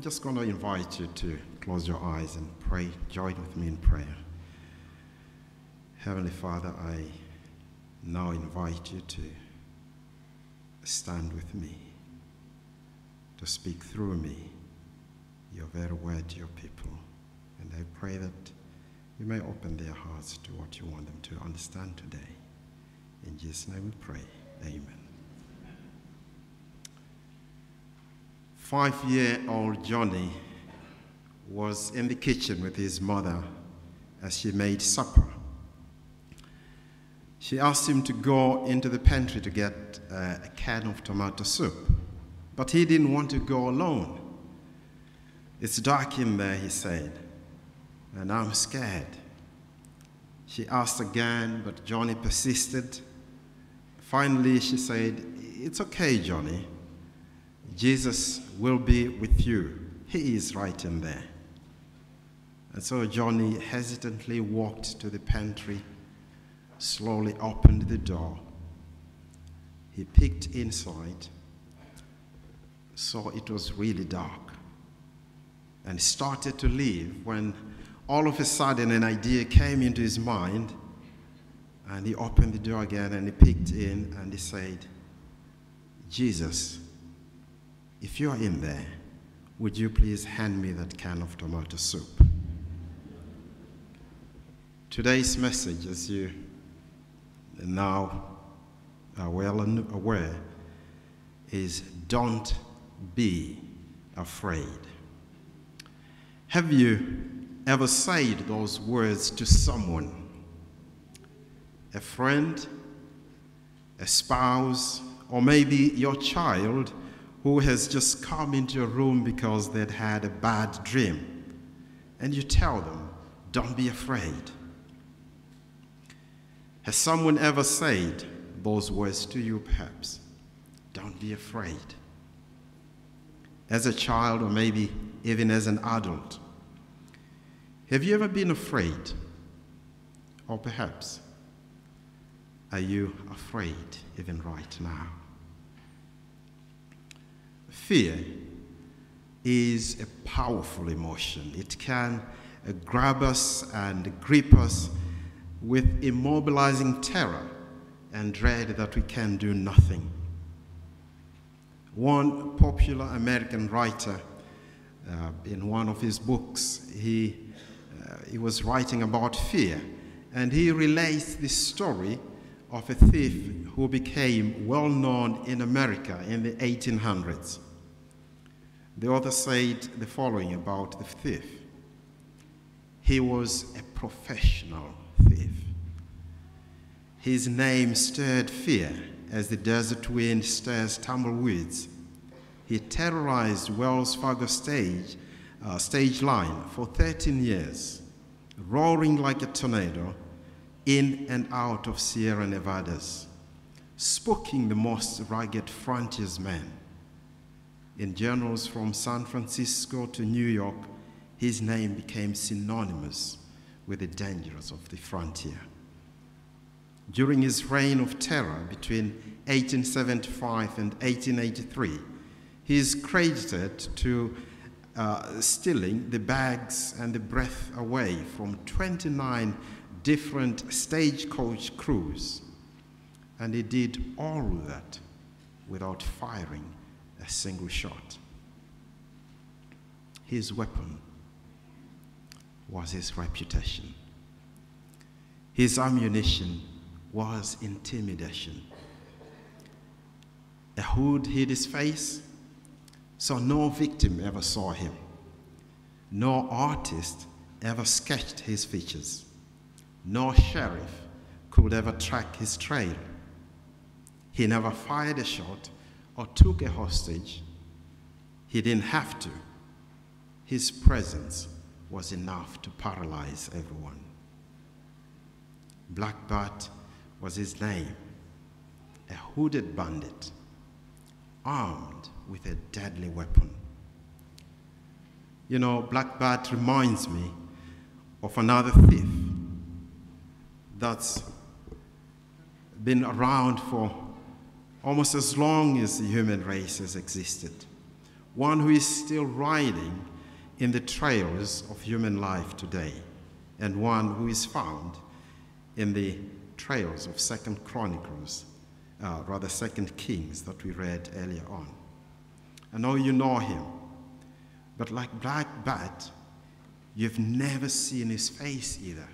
I'm just going to invite you to close your eyes and pray. Join with me in prayer. Heavenly Father, I now invite you to stand with me, to speak through me your very word to your people. And I pray that you may open their hearts to what you want them to understand today. In Jesus' name we pray. Amen. Five year old Johnny was in the kitchen with his mother as she made supper. She asked him to go into the pantry to get uh, a can of tomato soup, but he didn't want to go alone. It's dark in there, he said, and I'm scared. She asked again, but Johnny persisted. Finally, she said, It's okay, Johnny. Jesus will be with you. He is right in there. And so Johnny hesitantly walked to the pantry, slowly opened the door. He peeked inside, saw it was really dark and started to leave when all of a sudden an idea came into his mind and he opened the door again and he peeked in and he said, Jesus, if you are in there, would you please hand me that can of tomato soup? Today's message, as you now are well aware, is don't be afraid. Have you ever said those words to someone? A friend, a spouse, or maybe your child who has just come into your room because they'd had a bad dream. And you tell them, don't be afraid. Has someone ever said those words to you, perhaps? Don't be afraid. As a child, or maybe even as an adult, have you ever been afraid? Or perhaps, are you afraid even right now? Fear is a powerful emotion. It can uh, grab us and grip us with immobilizing terror and dread that we can do nothing. One popular American writer, uh, in one of his books, he, uh, he was writing about fear, and he relates the story of a thief who became well known in America in the 1800s. The author said the following about the thief He was a professional thief. His name stirred fear as the desert wind stirs tumbleweeds. He terrorized Wells Fargo stage, uh, stage line for 13 years, roaring like a tornado in and out of Sierra Nevadas, spooking the most rugged frontiersmen. In journals from San Francisco to New York, his name became synonymous with the dangers of the frontier. During his reign of terror between 1875 and 1883, he is credited to uh, stealing the bags and the breath away from 29 different stagecoach crews. And he did all that without firing a single shot. His weapon was his reputation. His ammunition was intimidation. A hood hid his face, so no victim ever saw him. No artist ever sketched his features. No sheriff could ever track his trail. He never fired a shot or took a hostage. He didn't have to. His presence was enough to paralyze everyone. Black Bart was his name, a hooded bandit, armed with a deadly weapon. You know, Black Bart reminds me of another thief that's been around for almost as long as the human race has existed. one who is still riding in the trails of human life today, and one who is found in the trails of Second Chronicles, uh, rather Second Kings that we read earlier on. I know you know him, but like Black Bart, you've never seen his face either.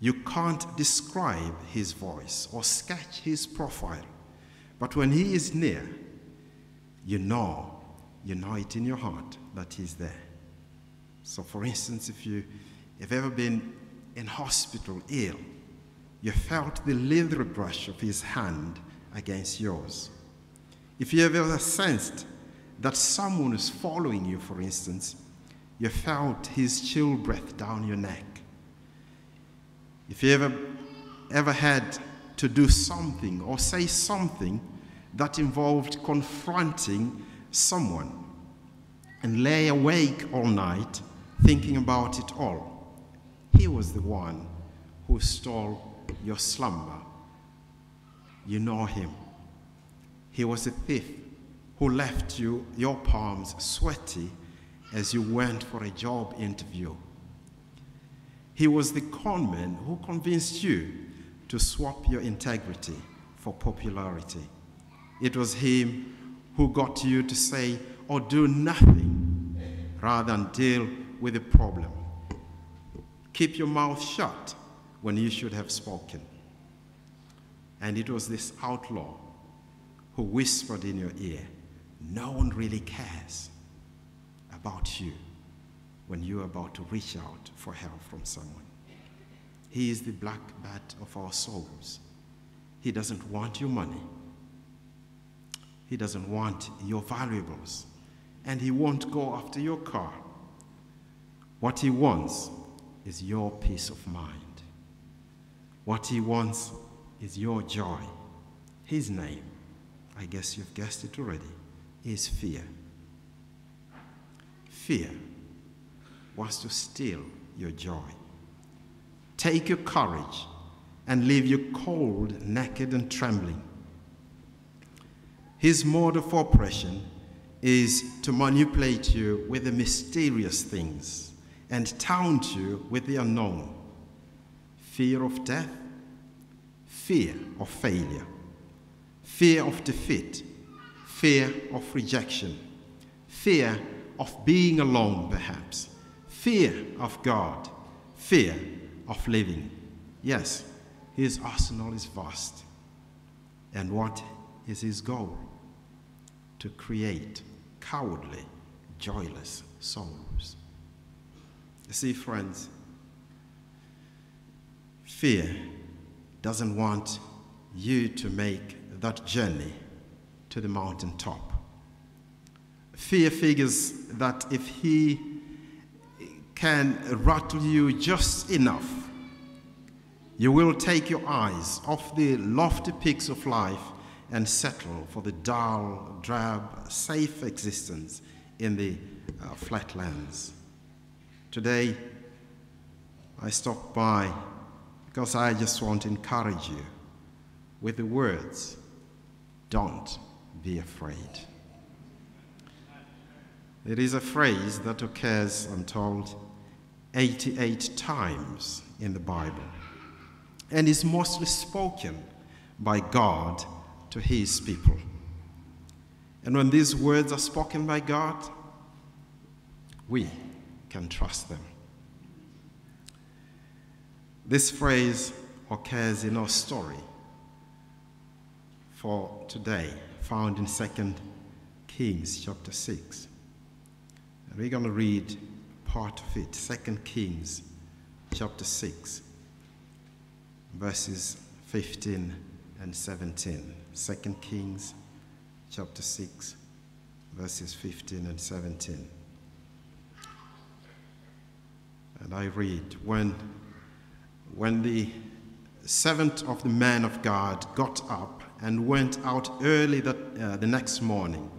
You can't describe his voice or sketch his profile, but when he is near, you know, you know it in your heart that he's there. So, for instance, if you have ever been in hospital ill, you felt the leathery brush of his hand against yours. If you have ever sensed that someone is following you, for instance, you felt his chill breath down your neck. If you ever, ever had to do something or say something that involved confronting someone and lay awake all night thinking about it all, he was the one who stole your slumber. You know him. He was a thief who left you your palms sweaty as you went for a job interview. He was the conman who convinced you to swap your integrity for popularity. It was him who got you to say or do nothing rather than deal with the problem. Keep your mouth shut when you should have spoken. And it was this outlaw who whispered in your ear, No one really cares about you when you're about to reach out for help from someone. He is the black Bart of our souls. He doesn't want your money. He doesn't want your valuables. And he won't go after your car. What he wants is your peace of mind. What he wants is your joy. His name, I guess you've guessed it already, is fear. Fear wants to steal your joy. Take your courage and leave you cold, naked, and trembling. His mode of oppression is to manipulate you with the mysterious things and taunt you with the unknown. Fear of death, fear of failure, fear of defeat, fear of rejection, fear of being alone, perhaps, fear of God, fear of living. Yes, his arsenal is vast. And what is his goal? To create cowardly, joyless souls. You see, friends, fear doesn't want you to make that journey to the mountaintop. Fear figures that if he can rattle you just enough, you will take your eyes off the lofty peaks of life and settle for the dull, drab, safe existence in the uh, flatlands. Today, I stopped by because I just want to encourage you with the words don't be afraid. It is a phrase that occurs, I'm told, 88 times in the Bible and is mostly spoken by God to his people. And when these words are spoken by God, we can trust them. This phrase occurs in our story for today, found in 2 Kings chapter 6. And we're going to read part of it, 2 Kings chapter 6, verses 15 and 17. 2 Kings chapter 6, verses 15 and 17. And I read, when, when the servant of the man of God got up and went out early that, uh, the next morning,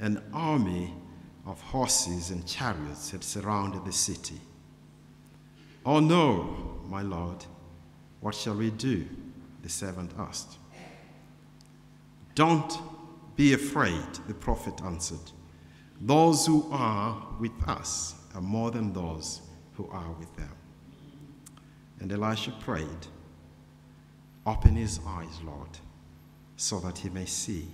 an army of horses and chariots had surrounded the city. Oh no, my lord, what shall we do? The servant asked. Don't be afraid, the prophet answered. Those who are with us are more than those who are with them. And Elisha prayed, Open his eyes, Lord, so that he may see.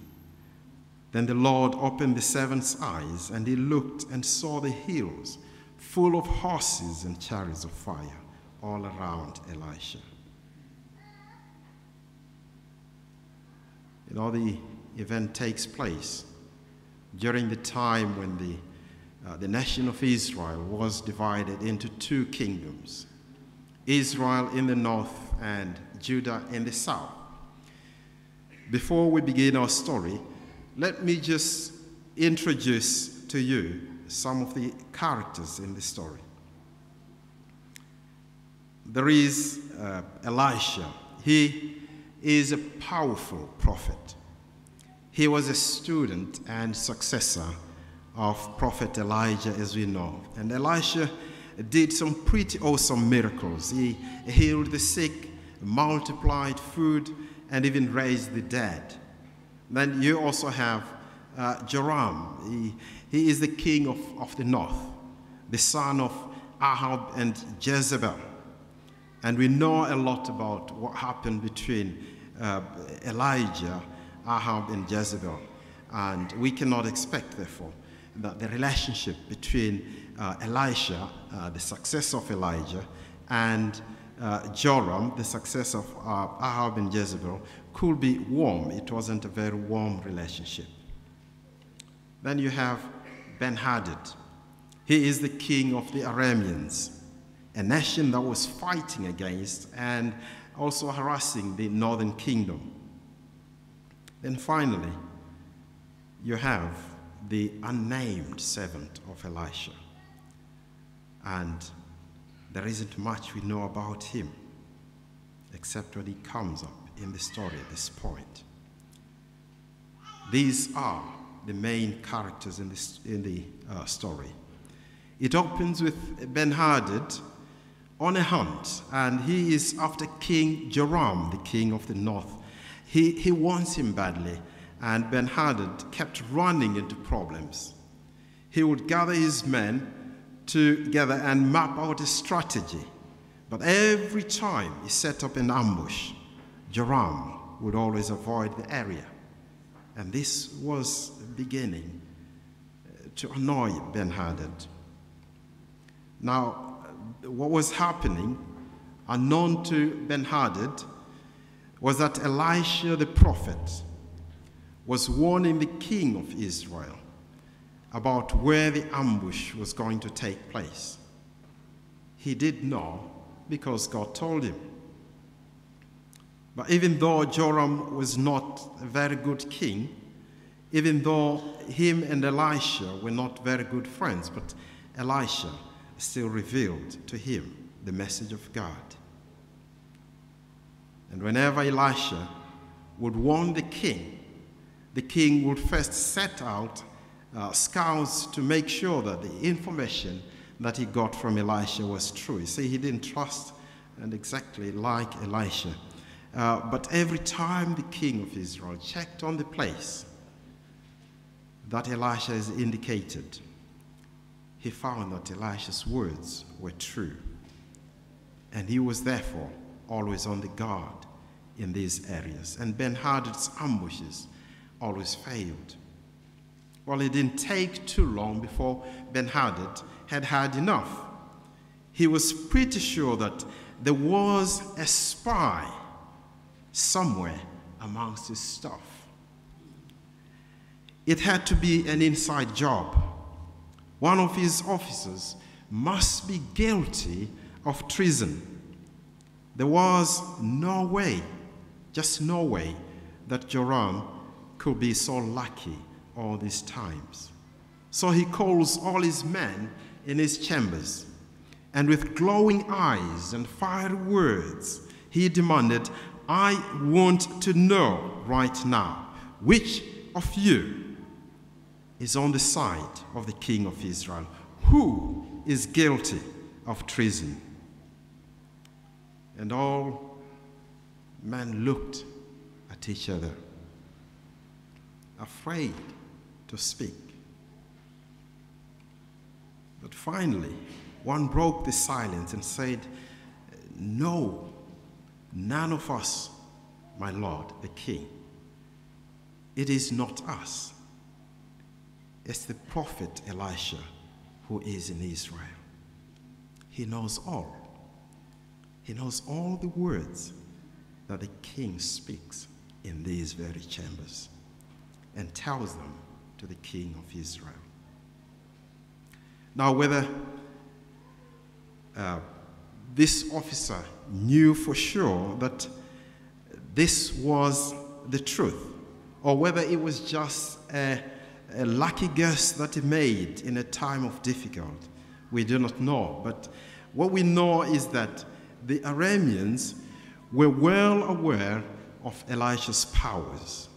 Then the Lord opened the servant's eyes, and he looked and saw the hills full of horses and chariots of fire all around Elisha. You the event takes place during the time when the, uh, the nation of Israel was divided into two kingdoms Israel in the north and Judah in the south. Before we begin our story, let me just introduce to you some of the characters in the story. There is uh, Elisha. He is a powerful prophet. He was a student and successor of Prophet Elijah, as we know. And Elisha did some pretty awesome miracles. He healed the sick, multiplied food, and even raised the dead. Then you also have uh, Joram. He, he is the king of, of the north, the son of Ahab and Jezebel. And we know a lot about what happened between uh, Elijah Ahab and Jezebel. And we cannot expect, therefore, that the relationship between uh, Elisha, uh, the successor of Elijah, and uh, Joram, the successor of uh, Ahab and Jezebel, could be warm. It wasn't a very warm relationship. Then you have Ben Hadad. He is the king of the Arameans, a nation that was fighting against and also harassing the northern kingdom. Then finally, you have the unnamed servant of Elisha. And there isn't much we know about him, except when he comes up in the story at this point. These are the main characters in, this, in the uh, story. It opens with Ben Hadad on a hunt, and he is after King Joram, the king of the north he, he wants him badly, and Ben Hadad kept running into problems. He would gather his men together and map out a strategy. But every time he set up an ambush, Joram would always avoid the area. And this was beginning uh, to annoy Ben Hadad. Now, what was happening, unknown to Ben Hadad, was that Elisha the prophet was warning the king of Israel about where the ambush was going to take place. He did know because God told him. But even though Joram was not a very good king, even though him and Elisha were not very good friends, but Elisha still revealed to him the message of God. And whenever Elisha would warn the king, the king would first set out uh, scouts to make sure that the information that he got from Elisha was true. You see, he didn't trust and exactly like Elisha. Uh, but every time the king of Israel checked on the place that Elisha has indicated, he found that Elisha's words were true. And he was therefore always on the guard in these areas. And Ben Hadad's ambushes always failed. Well, it didn't take too long before Ben Hadad had had enough. He was pretty sure that there was a spy somewhere amongst his stuff. It had to be an inside job. One of his officers must be guilty of treason. There was no way, just no way, that Joram could be so lucky all these times. So he calls all his men in his chambers, and with glowing eyes and fiery words, he demanded, I want to know right now which of you is on the side of the king of Israel. Who is guilty of treason? And all men looked at each other, afraid to speak. But finally, one broke the silence and said, No, none of us, my Lord, the King. It is not us. It's the prophet Elisha who is in Israel. He knows all. He knows all the words that the king speaks in these very chambers and tells them to the king of Israel. Now, whether uh, this officer knew for sure that this was the truth, or whether it was just a, a lucky guess that he made in a time of difficulty, we do not know. But what we know is that the Arameans were well aware of Elisha's powers,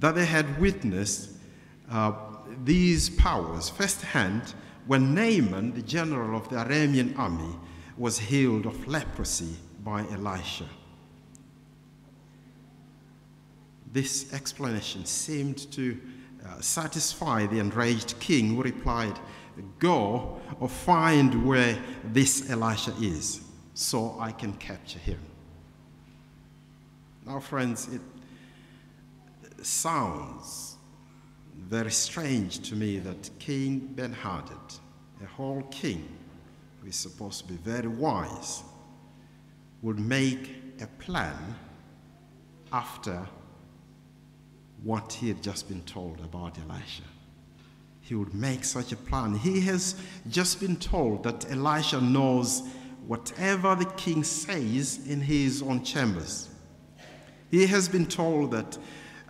that they had witnessed uh, these powers firsthand when Naaman, the general of the Aramean army, was healed of leprosy by Elisha. This explanation seemed to uh, satisfy the enraged king, who replied, Go or find where this Elisha is, so I can capture him. Now, friends, it sounds very strange to me that King Ben-Hadad, a whole king who is supposed to be very wise, would make a plan after what he had just been told about Elisha. He would make such a plan. He has just been told that Elisha knows whatever the king says in his own chambers. He has been told that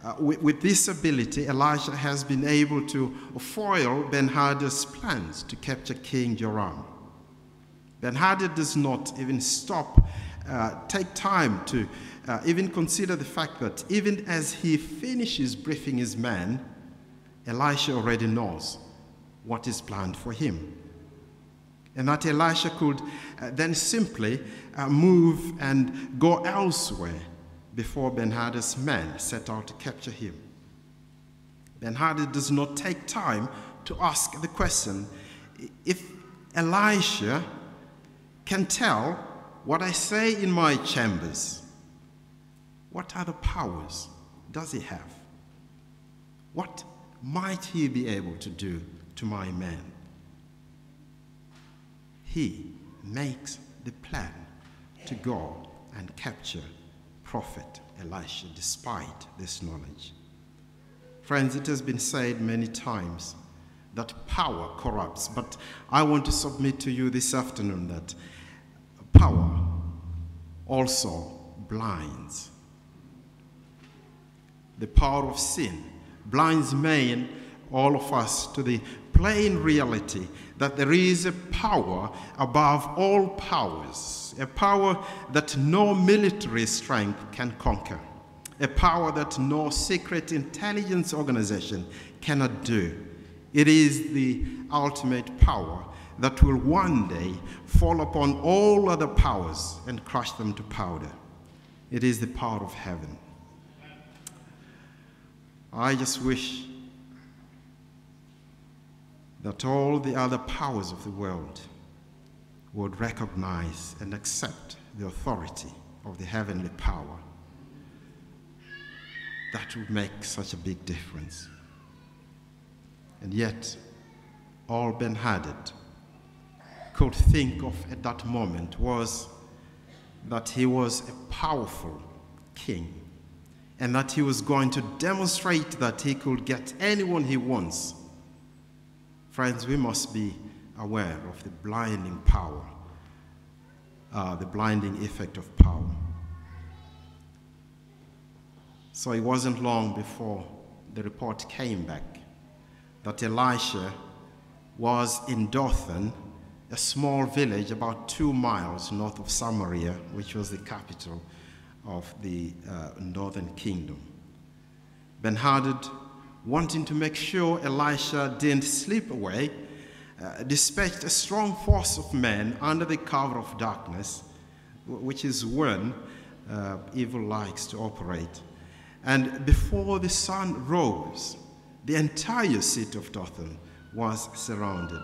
uh, with, with, this ability, Elisha has been able to foil Ben Hadad's plans to capture King Joram. Ben Hadad does not even stop, uh, take time to uh, even consider the fact that even as he finishes briefing his men, Elisha already knows what is planned for him. And that Elisha could uh, then simply uh, move and go elsewhere before Ben Hadad's men set out to capture him. Ben Hadad does not take time to ask the question if Elisha can tell what I say in my chambers, what other powers does he have? What might he be able to do to my men? He makes the plan to go and capture prophet Elisha despite this knowledge. Friends, it has been said many times that power corrupts, but I want to submit to you this afternoon that power also blinds. The power of sin blinds men, all of us to the plain reality that there is a power above all powers, a power that no military strength can conquer, a power that no secret intelligence organization cannot do. It is the ultimate power that will one day fall upon all other powers and crush them to powder. It is the power of heaven. I just wish that all the other powers of the world would recognize and accept the authority of the heavenly power. That would make such a big difference. And yet, all Ben Hadad could think of at that moment was that he was a powerful king and that he was going to demonstrate that he could get anyone he wants. Friends, we must be aware of the blinding power, uh, the blinding effect of power. So it wasn't long before the report came back that Elisha was in Dothan, a small village about two miles north of Samaria, which was the capital of the uh, northern kingdom. Ben Hadad, wanting to make sure Elisha didn't slip away, uh, dispatched a strong force of men under the cover of darkness, which is when uh, evil likes to operate. And before the sun rose, the entire city of Dothan was surrounded.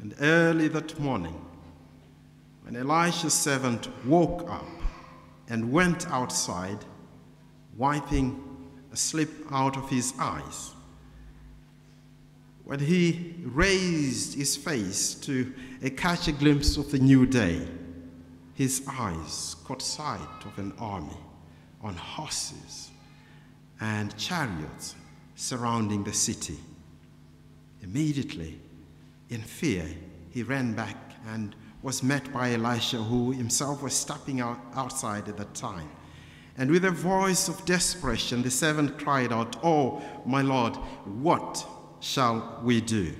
And early that morning, when Elisha's servant woke up and went outside, wiping a slip out of his eyes, when he raised his face to catch a glimpse of the new day, his eyes caught sight of an army on horses and chariots surrounding the city. Immediately, in fear, he ran back and was met by Elisha, who himself was stepping out outside at that time. And with a voice of desperation, the servant cried out, Oh, my Lord, what shall we do?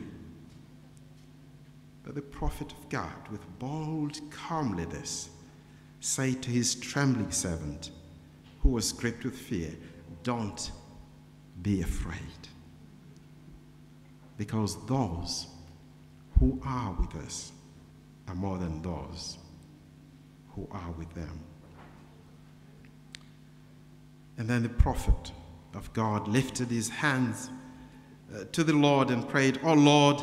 But the prophet of God, with bold calmliness, said to his trembling servant, who was gripped with fear, Don't be afraid. Because those who are with us are more than those who are with them. And then the prophet of God lifted his hands uh, to the Lord and prayed, Oh Lord,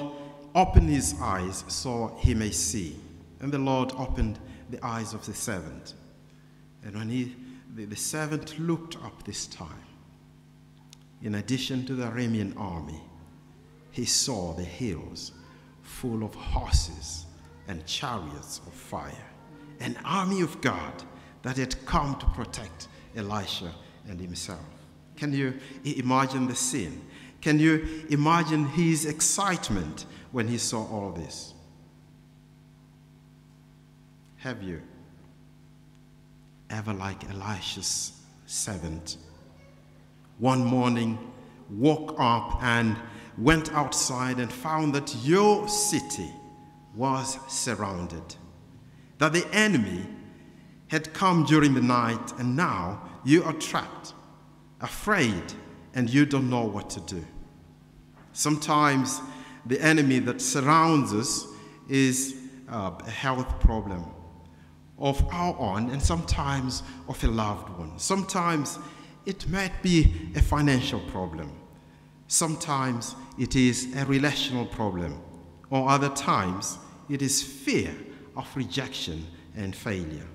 open his eyes so he may see. And the Lord opened the eyes of the servant. And when he, the, the servant looked up this time, in addition to the Aramean army, he saw the hills full of horses and chariots of fire, an army of God that had come to protect Elisha and himself. Can you imagine the scene? Can you imagine his excitement when he saw all this? Have you ever, like Elisha's servant, one morning woke up and went outside and found that your city was surrounded, that the enemy had come during the night, and now you are trapped, afraid, and you don't know what to do. Sometimes the enemy that surrounds us is uh, a health problem of our own, and sometimes of a loved one. Sometimes it might be a financial problem. Sometimes it is a relational problem, or other times it is fear of rejection and failure.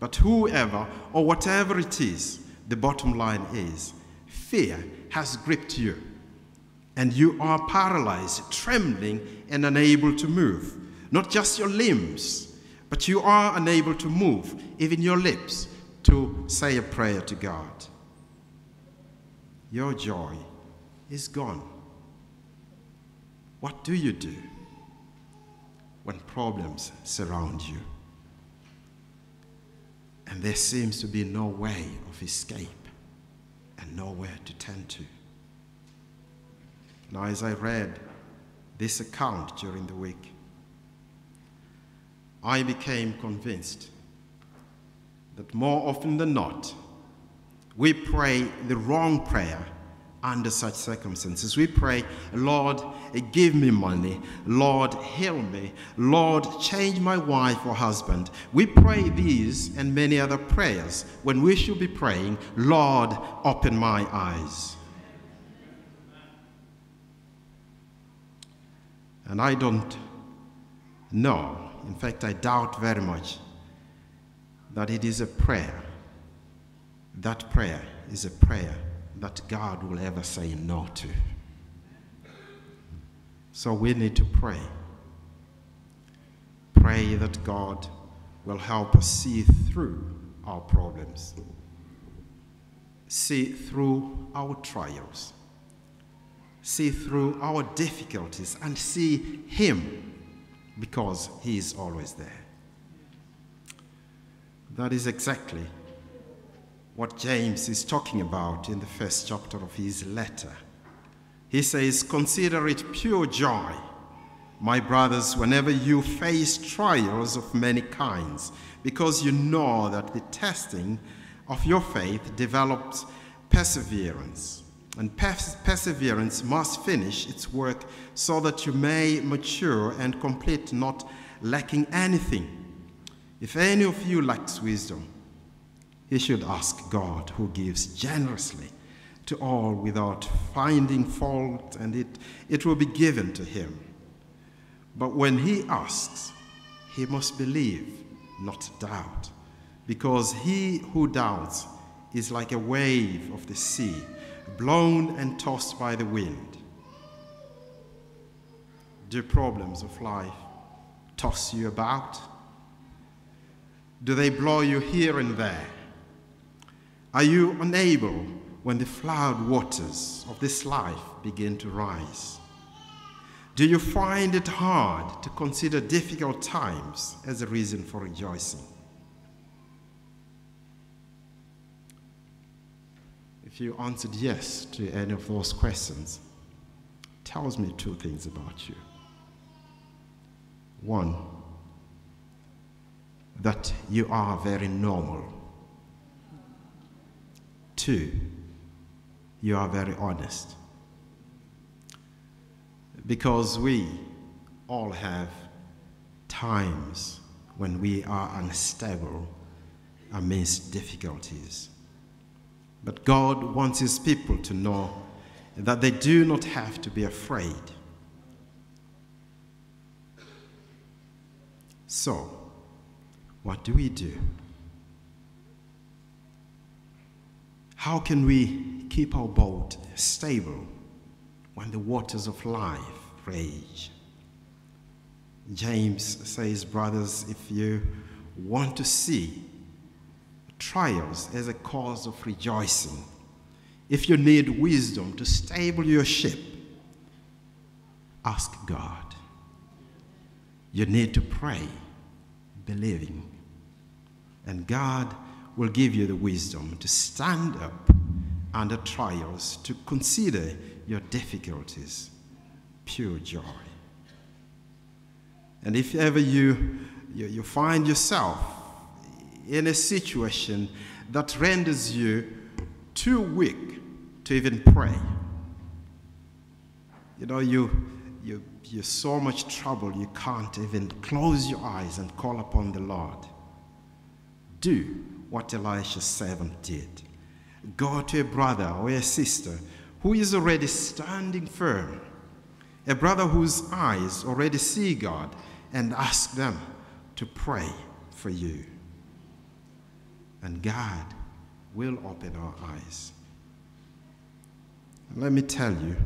But whoever or whatever it is, the bottom line is fear has gripped you, and you are paralyzed, trembling, and unable to move. Not just your limbs, but you are unable to move, even your lips, to say a prayer to God. Your joy is gone. What do you do when problems surround you? And there seems to be no way of escape and nowhere to turn to. Now, as I read this account during the week, I became convinced that more often than not, we pray the wrong prayer under such circumstances. We pray, Lord, give me money. Lord, heal me. Lord, change my wife or husband. We pray these and many other prayers when we should be praying, Lord, open my eyes. And I don't know, in fact, I doubt very much that it is a prayer. That prayer is a prayer that God will ever say no to. So we need to pray. Pray that God will help us see through our problems, see through our trials, see through our difficulties, and see Him because He is always there. That is exactly what James is talking about in the first chapter of his letter. He says, Consider it pure joy, my brothers, whenever you face trials of many kinds, because you know that the testing of your faith develops perseverance. And pers- perseverance must finish its work so that you may mature and complete, not lacking anything. If any of you lacks wisdom, he should ask God, who gives generously to all without finding fault, and it, it will be given to him. But when he asks, he must believe, not doubt, because he who doubts is like a wave of the sea, blown and tossed by the wind. Do problems of life toss you about? Do they blow you here and there? Are you unable when the flood waters of this life begin to rise? Do you find it hard to consider difficult times as a reason for rejoicing? If you answered yes to any of those questions, tells me two things about you. One, that you are very normal. Two, you are very honest. Because we all have times when we are unstable amidst difficulties. But God wants His people to know that they do not have to be afraid. So, what do we do? How can we keep our boat stable when the waters of life rage? James says, brothers, if you want to see trials as a cause of rejoicing, if you need wisdom to stable your ship, ask God. You need to pray, believing, and God will give you the wisdom to stand up under trials, to consider your difficulties pure joy. And if ever you, you, you find yourself in a situation that renders you too weak to even pray, you know, you, you, you're so much trouble you can't even close your eyes and call upon the Lord. Do what Elisha's servant did. Go to a brother or a sister who is already standing firm, a brother whose eyes already see God, and ask them to pray for you. And God will open our eyes. let me tell you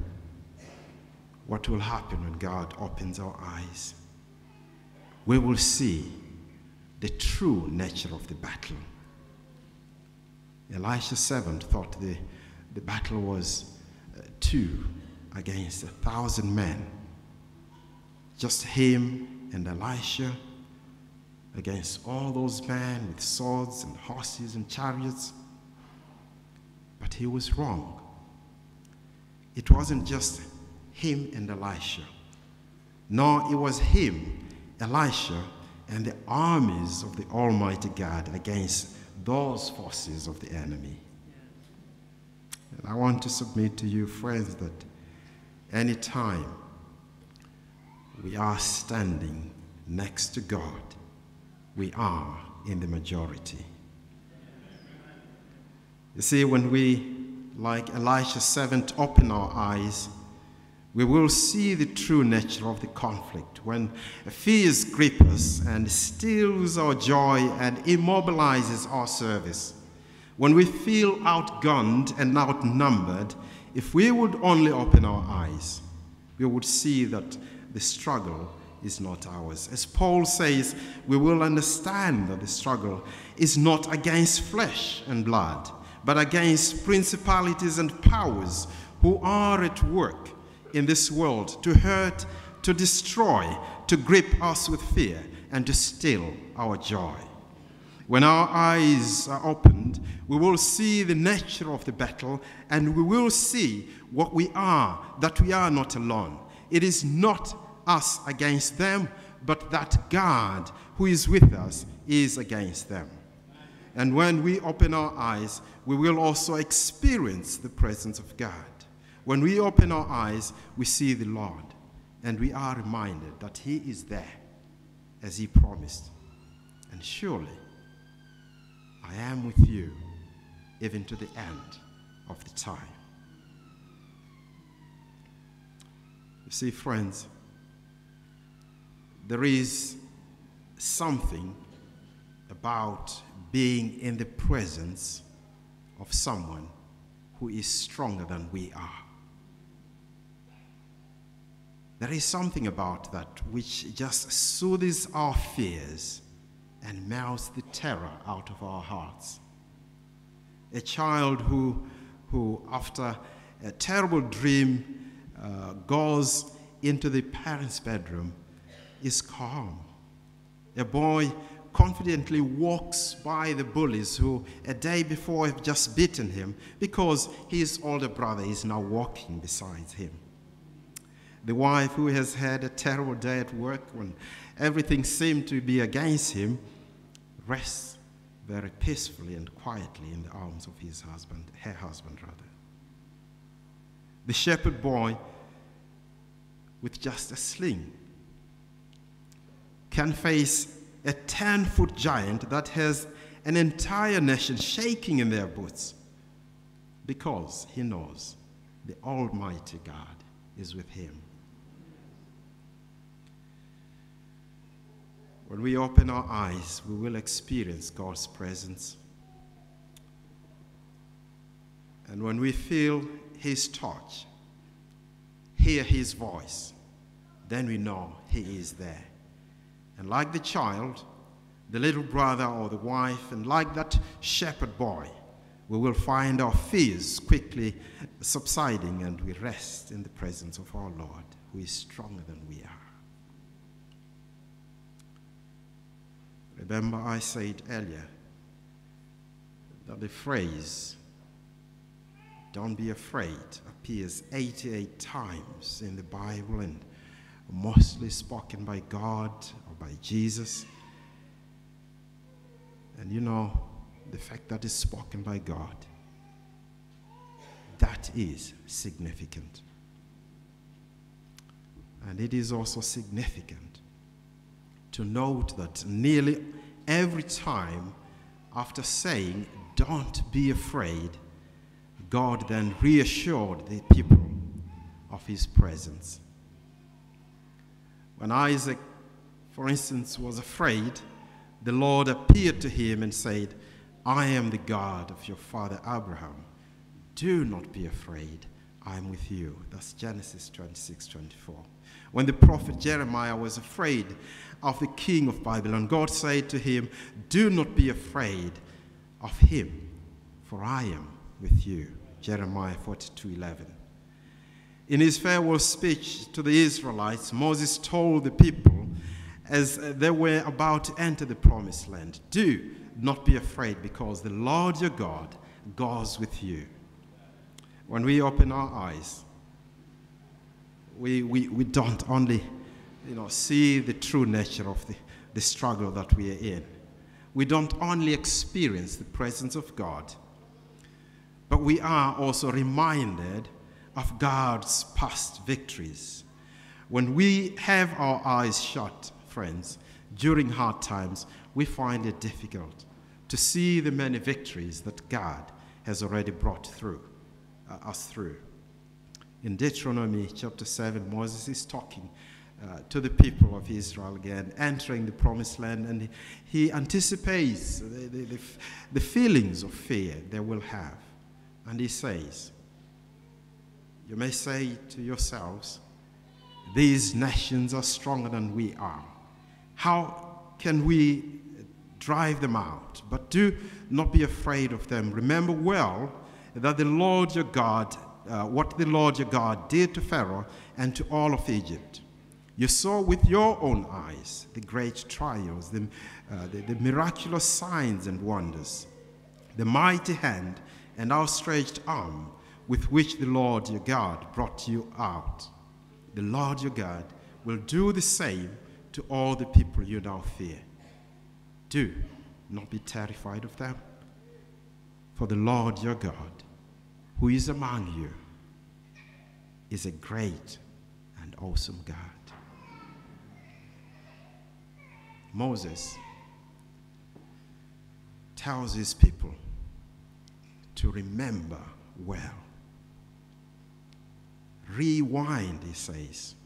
what will happen when God opens our eyes. We will see the true nature of the battle. Elisha's servant thought the, the battle was uh, two against a thousand men. Just him and Elisha against all those men with swords and horses and chariots. But he was wrong. It wasn't just him and Elisha. No, it was him, Elisha, and the armies of the Almighty God against those forces of the enemy. And I want to submit to you, friends, that anytime we are standing next to God, we are in the majority. You see, when we, like Elisha's servant, open our eyes, we will see the true nature of the conflict when fears grip us and steals our joy and immobilizes our service. When we feel outgunned and outnumbered, if we would only open our eyes, we would see that the struggle is not ours. As Paul says, we will understand that the struggle is not against flesh and blood, but against principalities and powers who are at work in this world to hurt, to destroy, to grip us with fear, and to steal our joy. When our eyes are opened, we will see the nature of the battle and we will see what we are, that we are not alone. It is not us against them, but that God who is with us is against them. And when we open our eyes, we will also experience the presence of God. When we open our eyes, we see the Lord, and we are reminded that He is there as He promised. And surely, I am with you even to the end of the time. You see, friends, there is something about being in the presence of someone who is stronger than we are. There is something about that which just soothes our fears and melts the terror out of our hearts. A child who, who after a terrible dream, uh, goes into the parents' bedroom is calm. A boy confidently walks by the bullies who a day before have just beaten him because his older brother is now walking beside him. The wife who has had a terrible day at work when everything seemed to be against him rests very peacefully and quietly in the arms of his husband, her husband rather. The shepherd boy with just a sling can face a 10 foot giant that has an entire nation shaking in their boots because he knows the Almighty God is with him. When we open our eyes, we will experience God's presence. And when we feel His touch, hear His voice, then we know He is there. And like the child, the little brother or the wife, and like that shepherd boy, we will find our fears quickly subsiding and we rest in the presence of our Lord, who is stronger than we are. Remember, I said earlier that the phrase, don't be afraid, appears 88 times in the Bible and mostly spoken by God or by Jesus. And you know, the fact that it's spoken by God, that is significant. And it is also significant to note that nearly every time after saying, Don't be afraid, God then reassured the people of his presence. When Isaac, for instance, was afraid, the Lord appeared to him and said, I am the God of your father Abraham. Do not be afraid. I am with you. That's Genesis 26 24. When the prophet Jeremiah was afraid of the king of Babylon, God said to him, Do not be afraid of him, for I am with you. Jeremiah 42 11. In his farewell speech to the Israelites, Moses told the people as they were about to enter the promised land, Do not be afraid, because the Lord your God goes with you. When we open our eyes, we, we, we don't only you know, see the true nature of the, the struggle that we are in. We don't only experience the presence of God, but we are also reminded of God's past victories. When we have our eyes shut, friends, during hard times, we find it difficult to see the many victories that God has already brought through uh, us through. In Deuteronomy chapter 7, Moses is talking uh, to the people of Israel again, entering the promised land, and he anticipates the, the, the, the feelings of fear they will have. And he says, You may say to yourselves, These nations are stronger than we are. How can we drive them out? But do not be afraid of them. Remember well that the Lord your God, uh, what the Lord your God did to Pharaoh and to all of Egypt. You saw with your own eyes the great trials, the, uh, the, the miraculous signs and wonders, the mighty hand and outstretched arm with which the Lord your God brought you out. The Lord your God will do the same to all the people you now fear. Do not be terrified of them, for the Lord your God, who is among you, is a great and awesome God. Moses tells his people to remember well. Rewind, he says.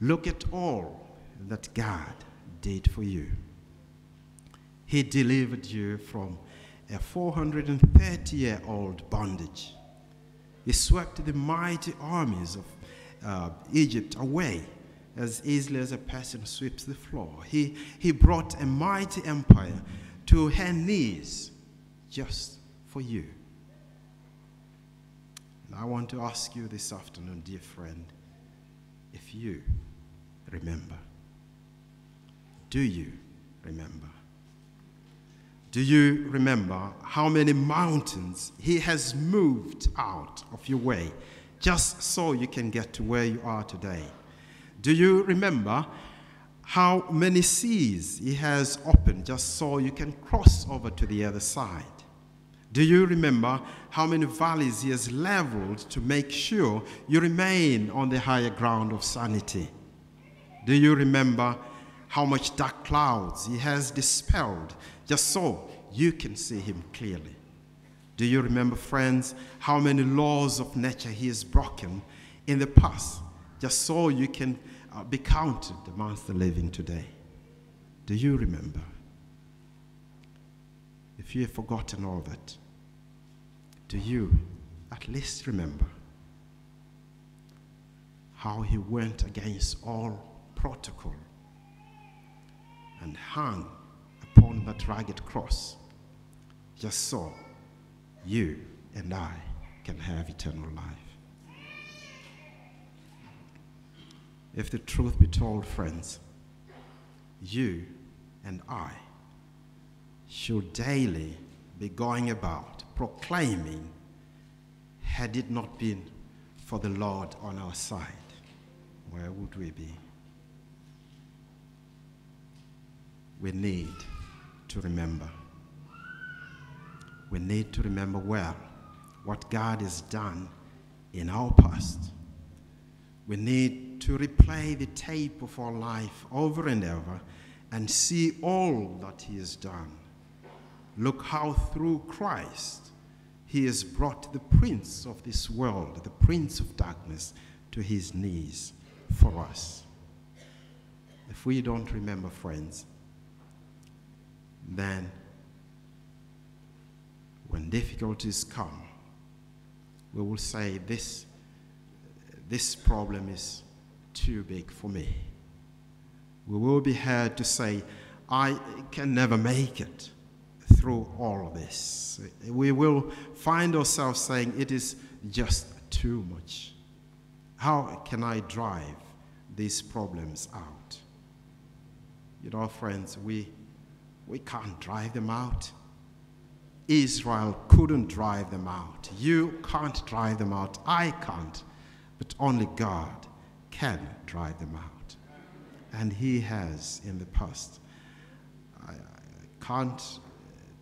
Look at all that God did for you. He delivered you from a 430 year old bondage. He swept the mighty armies of uh, Egypt away as easily as a person sweeps the floor. He, he brought a mighty empire to her knees just for you. And I want to ask you this afternoon, dear friend, if you remember. Do you remember? Do you remember how many mountains He has moved out of your way just so you can get to where you are today? Do you remember how many seas He has opened just so you can cross over to the other side? Do you remember how many valleys He has leveled to make sure you remain on the higher ground of sanity? Do you remember how much dark clouds He has dispelled just so you can see him clearly. Do you remember, friends, how many laws of nature he has broken in the past just so you can uh, be counted amongst the living today? Do you remember? If you have forgotten all that, do you at least remember how he went against all protocol and hung upon that rugged cross just so you and I can have eternal life. If the truth be told, friends, you and I should daily be going about proclaiming, had it not been for the Lord on our side, where would we be? We need to remember. We need to remember well what God has done in our past. We need to replay the tape of our life over and over and see all that He has done. Look how through Christ He has brought the prince of this world, the prince of darkness, to His knees for us. If we don't remember, friends, then when difficulties come, we will say, This, this problem is too big for me. We will be heard to say, I can never make it through all this. We will find ourselves saying, It is just too much. How can I drive these problems out? You know, friends, we we can't drive them out. Israel couldn't drive them out. You can't drive them out. I can't. But only God can drive them out. And He has in the past. I, can't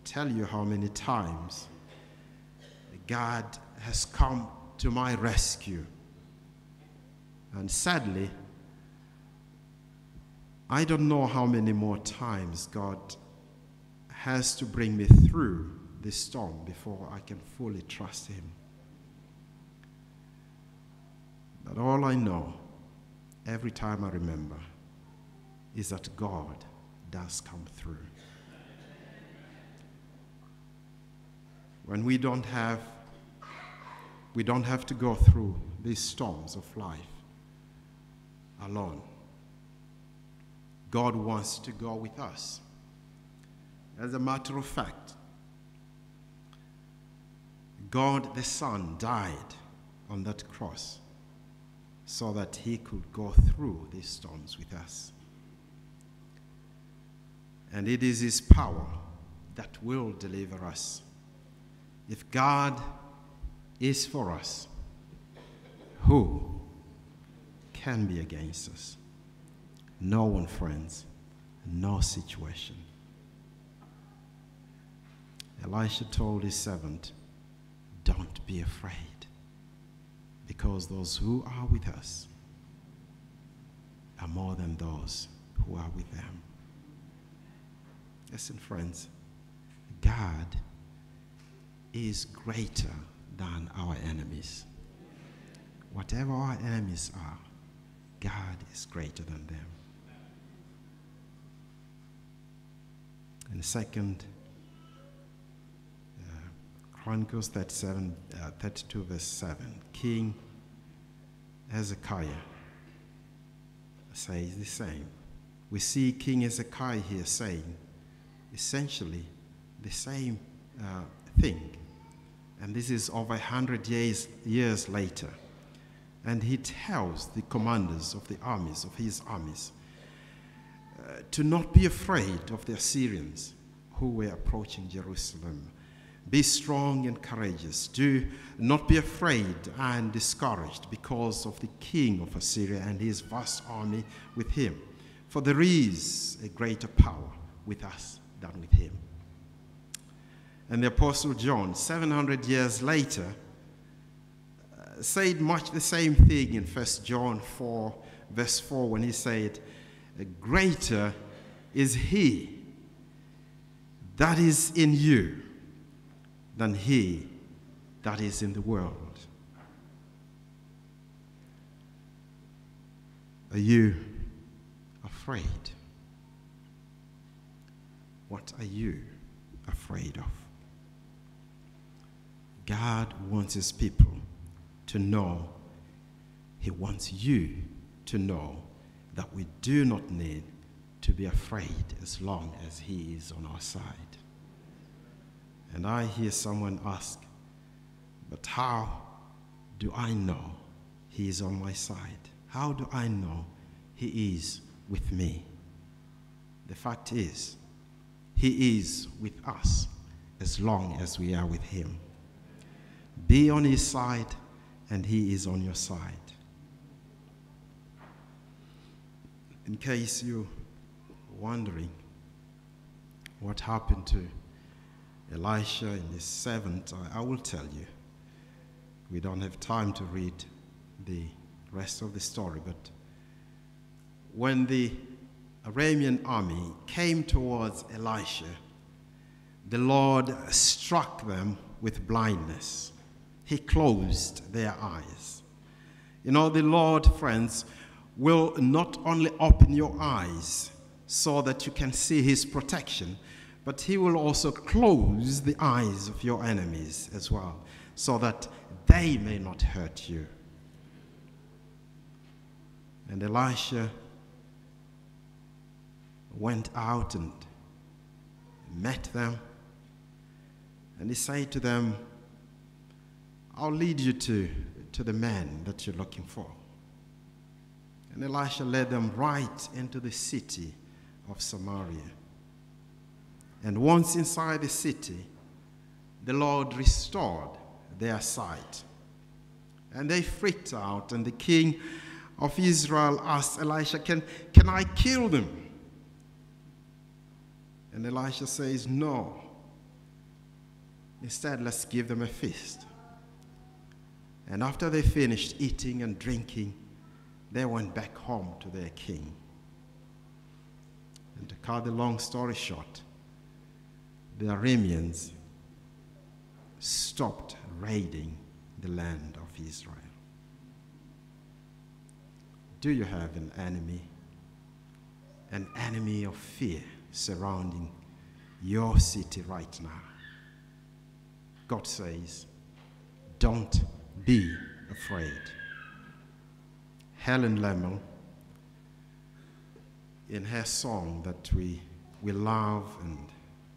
tell you how many times God has come to my rescue. And sadly, I don't know how many more times God has to bring me through this storm before I can fully trust Him. But all I know, every time I remember, is that God does come through. When we don't have we don't have to go through these storms of life alone. God wants to go with us. As a matter of fact, God the Son died on that cross so that he could go through these storms with us. And it is his power that will deliver us. If God is for us, who can be against us? No one, friends, no situation. Elisha told his servant, Don't be afraid, because those who are with us are more than those who are with them. Listen, friends, God is greater than our enemies. Whatever our enemies are, God is greater than them. And second, Chronicles 37, uh, 32, verse 7, King Hezekiah says the same. We see King Hezekiah here saying essentially the same uh, thing. And this is over a hundred years, years later. And he tells the commanders of the armies, of his armies, uh, to not be afraid of the Assyrians who were approaching Jerusalem. Be strong and courageous. Do not be afraid and discouraged because of the king of Assyria and his vast army with him. For there is a greater power with us than with him. And the Apostle John, 700 years later, uh, said much the same thing in 1 John 4, verse 4, when he said, Greater is he that is in you than he that is in the world. Are you afraid? What are you afraid of? God wants his people to know, he wants you to know that we do not need to be afraid as long as he is on our side. And I hear someone ask, but how do I know he is on my side? How do I know he is with me? The fact is, he is with us as long as we are with him. Be on his side, and he is on your side. In case you're wondering what happened to Elisha in the seventh, I, I will tell you. We don't have time to read the rest of the story, but when the Aramean army came towards Elisha, the Lord struck them with blindness. He closed their eyes. You know, the Lord, friends, will not only open your eyes so that you can see His protection, but He will also close the eyes of your enemies as well, so that they may not hurt you. And Elisha went out and met them. And he said to them, I'll lead you to, to the man that you're looking for. And Elisha led them right into the city of Samaria. And once inside the city, the Lord restored their sight. And they freaked out, and the king of Israel asked Elisha, Can, can I kill them? And Elisha says, No. Instead, let's give them a feast. And after they finished eating and drinking, they went back home to their king. And to cut the long story short, the Arameans stopped raiding the land of Israel. Do you have an enemy? An enemy of fear? surrounding your city right now. God says, don't be afraid. Helen Lemmel, in her song that we, we love and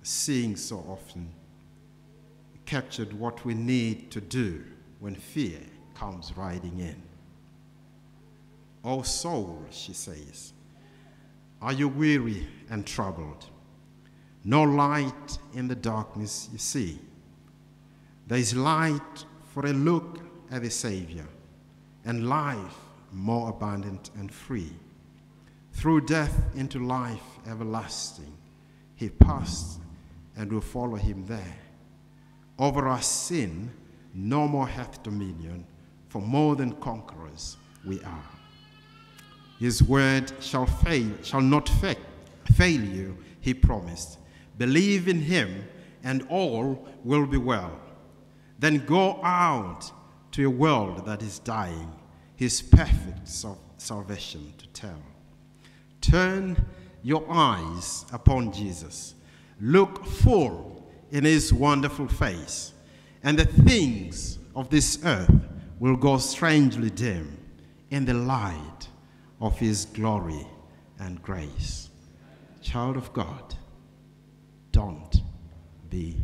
sing so often, captured what we need to do when fear comes riding in. Oh, soul, she says, are you weary and troubled? No light in the darkness you see. There is light for a look at the Savior and life more abundant and free. Through death into life everlasting, he passed and will follow him there. Over our sin, no more hath dominion, for more than conquerors we are. His word shall fail, shall not fail, fail you, he promised. Believe in him, and all will be well. Then go out to a world that is dying, his perfect salvation to tell. Turn your eyes upon Jesus. Look full in his wonderful face, and the things of this earth will go strangely dim in the light of his glory and grace. Child of God, don't be